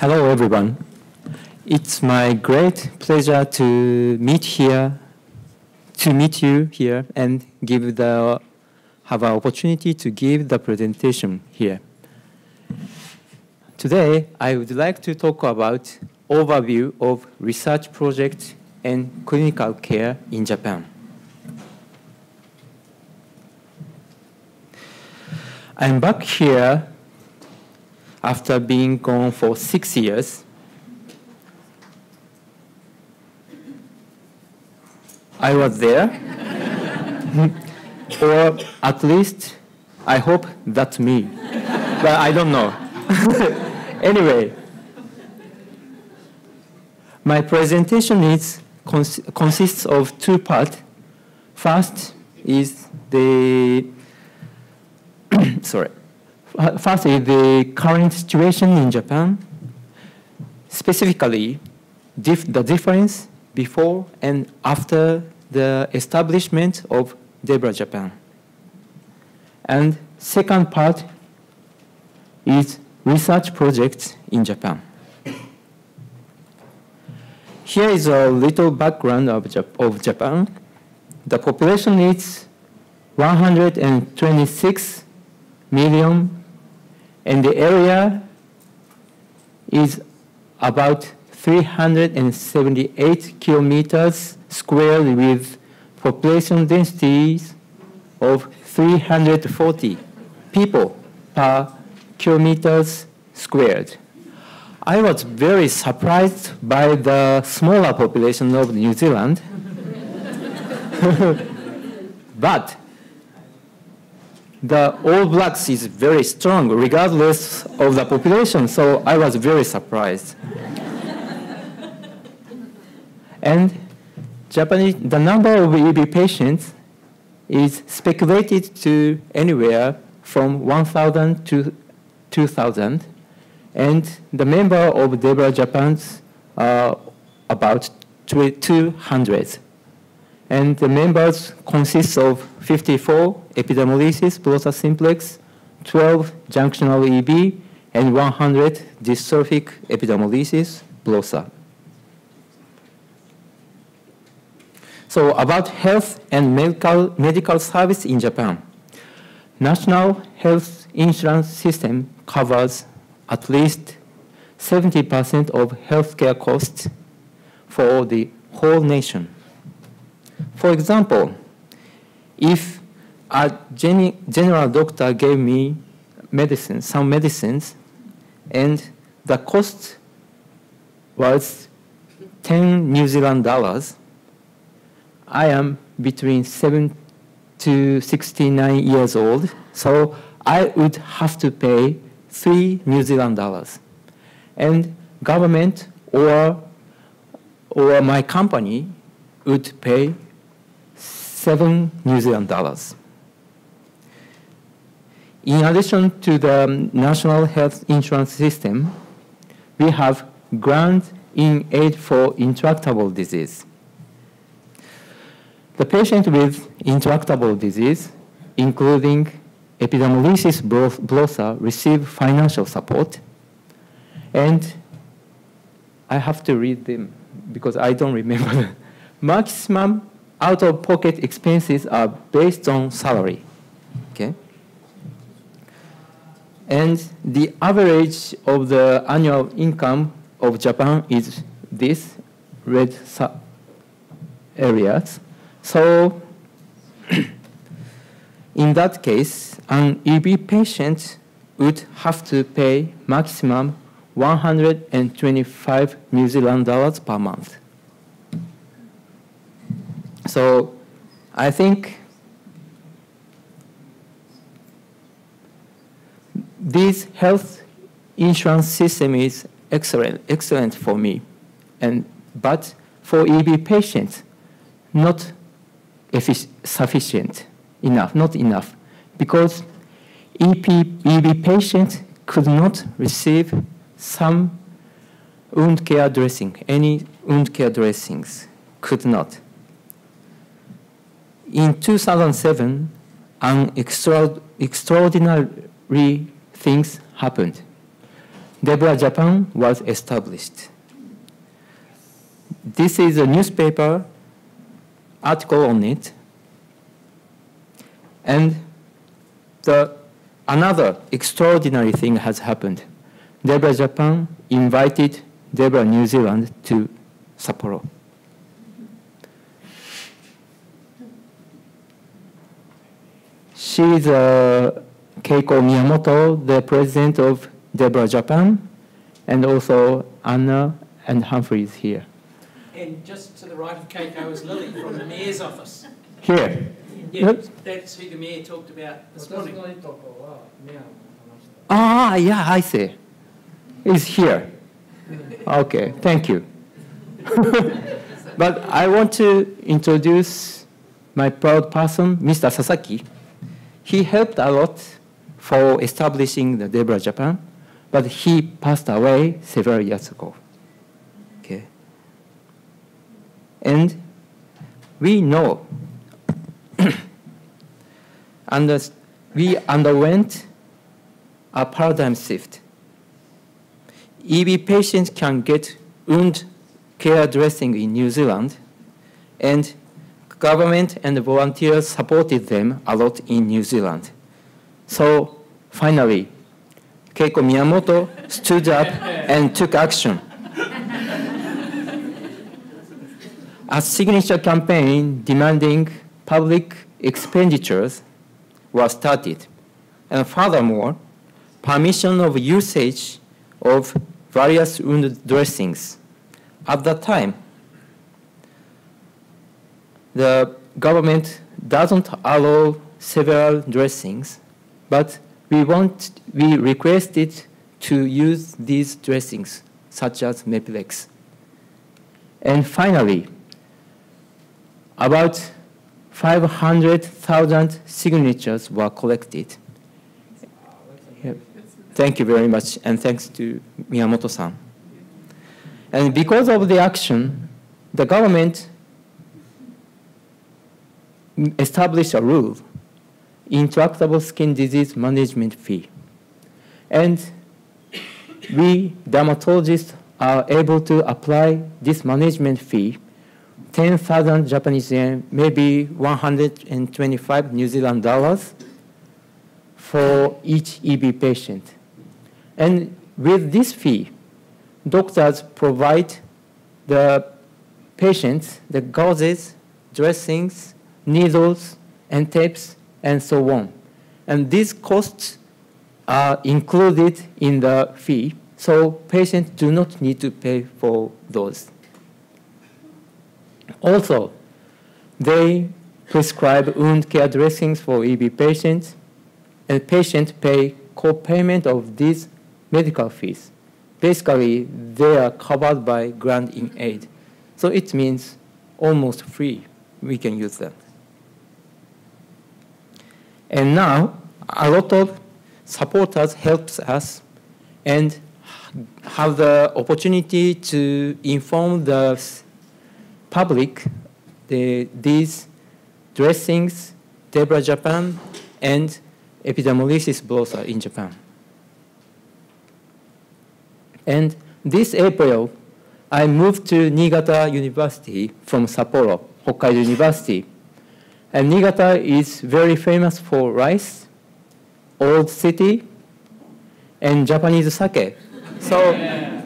Hello, everyone. It's my great pleasure to meet here, to meet you here, and give the have an opportunity to give the presentation here. Today, I would like to talk about overview of research projects and clinical care in Japan. I'm back here after being gone for six years. I was there, or at least I hope that's me, but I don't know. anyway, my presentation is cons consists of two parts. First is the sorry. First is the current situation in Japan, specifically dif the difference before and after the establishment of DEBRA Japan. And second part is research projects in Japan. Here is a little background of, Jap of Japan. The population is 126 million, and the area is about 378 kilometers squared with population densities of 340 people per kilometers squared. I was very surprised by the smaller population of New Zealand. but the All Blacks is very strong regardless of the population, so I was very surprised. and Japanese, the number of EB patients is speculated to anywhere from 1,000 to 2,000, and the member of DEBRA Japan's are about 200 and the members consist of 54 epidermolysis bullosa simplex, 12 junctional EB, and 100 dystrophic epidermolysis bullosa. So about health and medical, medical service in Japan. National health insurance system covers at least 70% of healthcare costs for the whole nation. For example, if a general doctor gave me medicine, some medicines, and the cost was 10 New Zealand dollars, I am between 7 to 69 years old, so I would have to pay 3 New Zealand dollars. And government or, or my company would pay seven New Zealand dollars. In addition to the national health insurance system, we have grant in aid for intractable disease. The patient with intractable disease, including epidermolysis bullosa, receive financial support. And I have to read them because I don't remember. Maximum out-of-pocket expenses are based on salary. Okay? And the average of the annual income of Japan is this red areas. So in that case, an EB patient would have to pay maximum 125 New Zealand dollars per month. So I think this health insurance system is excellent, excellent for me. And, but for EB patients, not sufficient enough, not enough, because EP, EB patients could not receive some wound care dressing, any wound care dressings, could not in 2007, an extra, extraordinary things happened. Debra Japan was established. This is a newspaper article on it. And the, another extraordinary thing has happened. Debra Japan invited Debra New Zealand to Sapporo. She is uh, Keiko Miyamoto, the president of Debra Japan, and also Anna and Humphrey is here. And just to the right of Keiko is Lily from the Mayor's office. Here. Yeah, that's who the Mayor talked about this morning. Ah, yeah, I see. It's here. Okay, thank you. but I want to introduce my proud person, Mr. Sasaki. He helped a lot for establishing the Debra Japan, but he passed away several years ago. Okay. And we know, and we underwent a paradigm shift. EB patients can get wound care dressing in New Zealand, and government and volunteers supported them a lot in New Zealand. So finally, Keiko Miyamoto stood up and took action. a signature campaign demanding public expenditures was started. And furthermore, permission of usage of various wound dressings. At that time, the government doesn't allow several dressings, but we want, we requested to use these dressings, such as Mepilex. And finally, about 500,000 signatures were collected. Thank you very much, and thanks to Miyamoto-san. And because of the action, the government established a rule, intractable skin disease management fee. And we dermatologists are able to apply this management fee 10,000 Japanese yen, maybe 125 New Zealand dollars for each EB patient. And with this fee, doctors provide the patients the gauzes, dressings, needles, and tapes, and so on. And these costs are included in the fee, so patients do not need to pay for those. Also, they prescribe wound care dressings for EB patients, and patients pay co-payment of these medical fees. Basically, they are covered by grant in aid. So it means almost free. We can use them. And now, a lot of supporters helps us and have the opportunity to inform the public the, these dressings, Debra Japan, and epidermolysis bullosa in Japan. And this April, I moved to Niigata University from Sapporo, Hokkaido University. And Niigata is very famous for rice, old city, and Japanese sake. So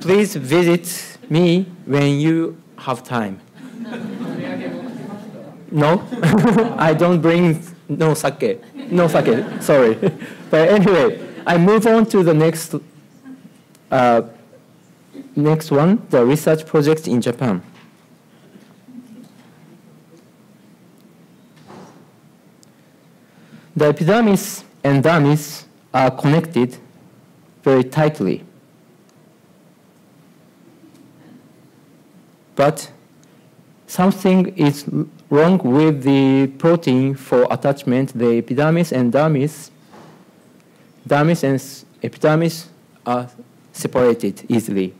please visit me when you have time. No, I don't bring no sake. No sake, sorry. but anyway, I move on to the next, uh, next one, the research project in Japan. The epidermis and dermis are connected very tightly. But something is wrong with the protein for attachment, the epidermis and dermis. Dermis and epidermis are separated easily.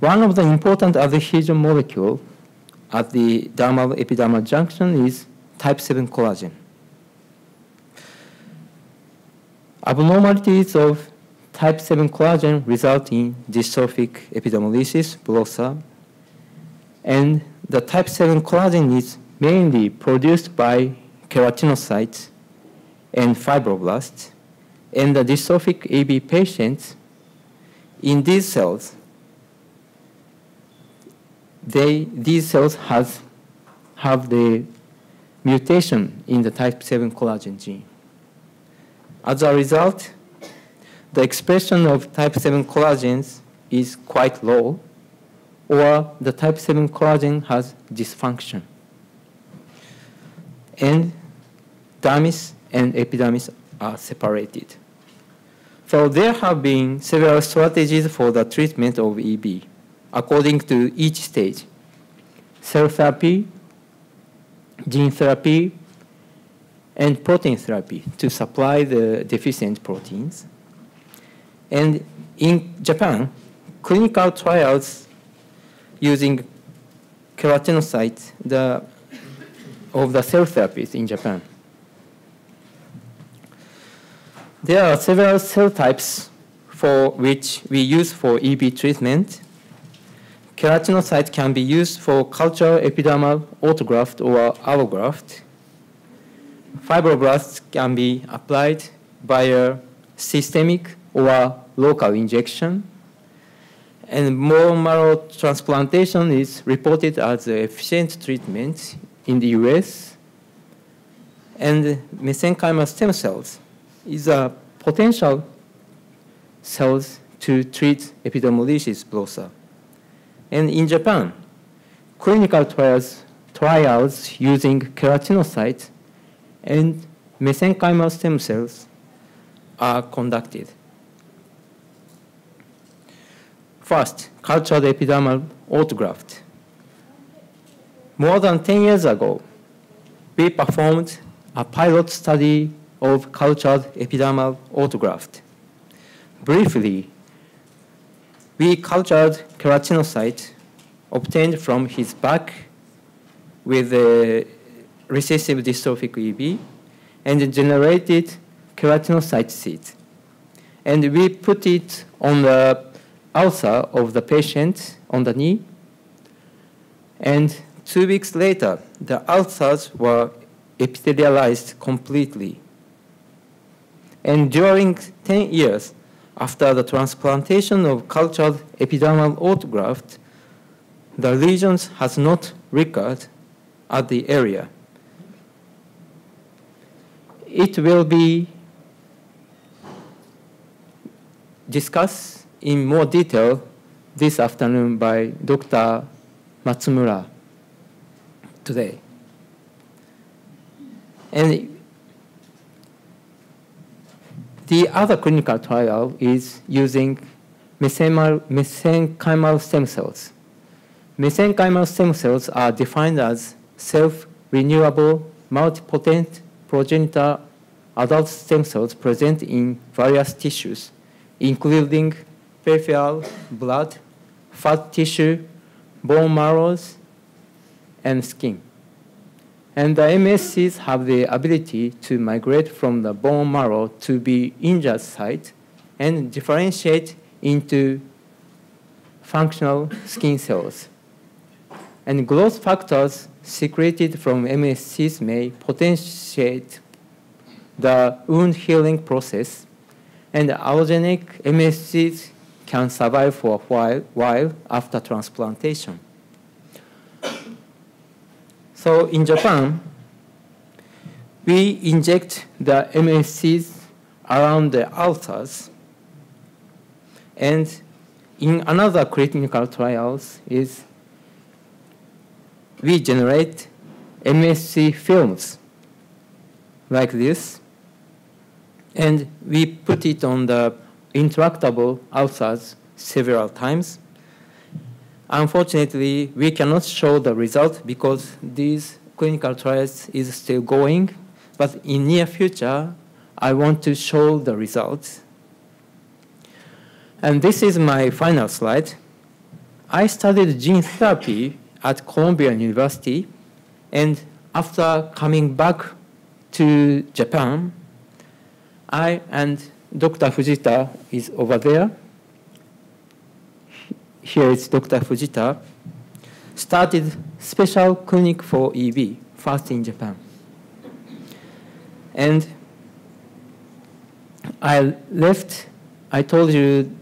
One of the important adhesion molecule at the dermal epidermal junction is type 7 collagen. Abnormalities of type 7 collagen result in dystrophic epidermolysis bullosa. And the type 7 collagen is mainly produced by keratinocytes and fibroblasts. And the dystrophic EB patients, in these cells, they, these cells has, have the mutation in the type 7 collagen gene. As a result, the expression of type 7 collagens is quite low, or the type 7 collagen has dysfunction. And dermis and epidermis are separated. So there have been several strategies for the treatment of EB according to each stage. Cell therapy, gene therapy, and protein therapy to supply the deficient proteins. And in Japan, clinical trials using keratinocytes the, of the cell therapies in Japan. There are several cell types for which we use for EB treatment. Keratinocyte can be used for culture epidermal autograft or allograft. Fibroblasts can be applied via systemic or local injection. And bone marrow transplantation is reported as an efficient treatment in the US. And mesenchymal stem cells is a potential cells to treat epidermolysis bullosa. And in Japan, clinical trials, trials using keratinocytes and mesenchymal stem cells are conducted. First, cultured epidermal autograft. More than 10 years ago, we performed a pilot study of cultured epidermal autograft. Briefly, we cultured keratinocyte obtained from his back with a recessive dystrophic EB and generated keratinocyte seeds. And we put it on the ulcer of the patient on the knee. And two weeks later, the ulcers were epithelialized completely. And during 10 years after the transplantation of cultured epidermal autograft, the lesions has not recurred at the area. It will be discussed in more detail this afternoon by Dr. Matsumura today. And the other clinical trial is using mesenchymal stem cells. Mesenchymal stem cells are defined as self-renewable, multipotent progenitor adult stem cells present in various tissues, including peripheral blood, fat tissue, bone marrows, and skin. And the MSCs have the ability to migrate from the bone marrow to the injured site and differentiate into functional skin cells. And growth factors secreted from MSCs may potentiate the wound healing process, and allogenic MSCs can survive for a while, while after transplantation. So in Japan, we inject the MSCs around the ulcers. And in another clinical trials is we generate MSC films like this, and we put it on the intractable ulcers several times. Unfortunately, we cannot show the result because these clinical trials is still going, but in near future, I want to show the results. And this is my final slide. I studied gene therapy at Columbia University, and after coming back to Japan, I and Dr. Fujita is over there. Here is Dr. Fujita. Started special clinic for EB, first in Japan. And I left, I told you,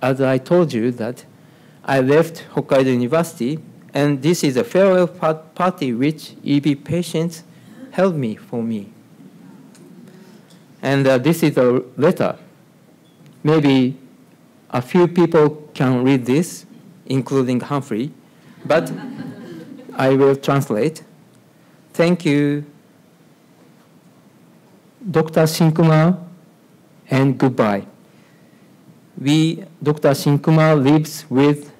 as I told you that I left Hokkaido University, and this is a farewell party which EB patients held me for me. And uh, this is a letter. Maybe a few people can read this, including Humphrey, but I will translate. Thank you, Dr. Shinkuma, and goodbye. We, Dr. Shinkuma lives with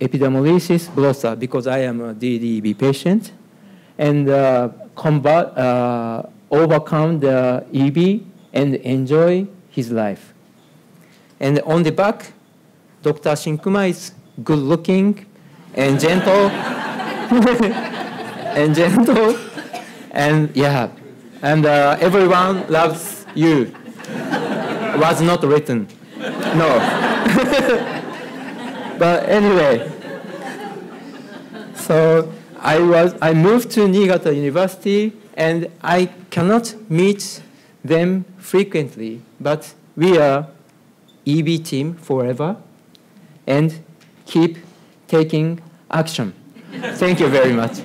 epidermolysis bullosa because I am a DDEB patient and uh, combat, uh, overcome the EB and enjoy his life. And on the back, Dr. Shinkuma is good looking and gentle. And gentle. And yeah. And uh, everyone loves you. Was not written. No. But anyway. So i was i moved to niigata university and i cannot meet them frequently, but we are EB team forever and keep taking action. Thank you very much.